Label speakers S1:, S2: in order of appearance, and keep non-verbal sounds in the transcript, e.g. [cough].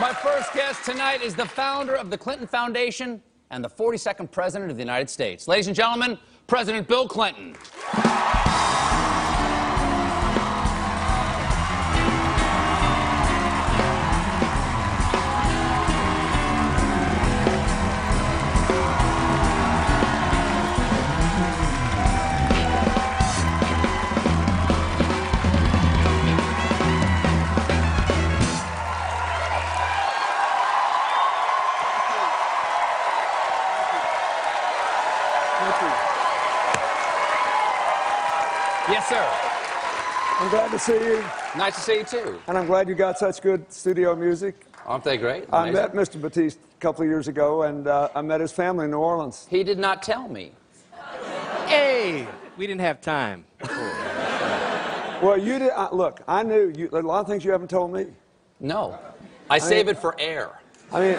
S1: My first guest tonight is the founder of the Clinton Foundation and the 42nd President of the United States. Ladies and gentlemen, President Bill Clinton.
S2: Thank you.
S1: Yes, sir.
S2: I'm glad to see you,
S1: Nice to see you, too.
S2: and I'm glad you got such good studio music.
S1: Aren't they great?
S2: I
S1: Amazing.
S2: met Mr. Batiste a couple of years ago, and uh, I met his family in New Orleans.
S1: He did not tell me. [laughs]
S3: Hey, we didn't have time. [laughs]
S2: Well, you did. Uh, look, I knew you. A lot of things you haven't told me.
S1: No. I save it for air.
S2: I mean,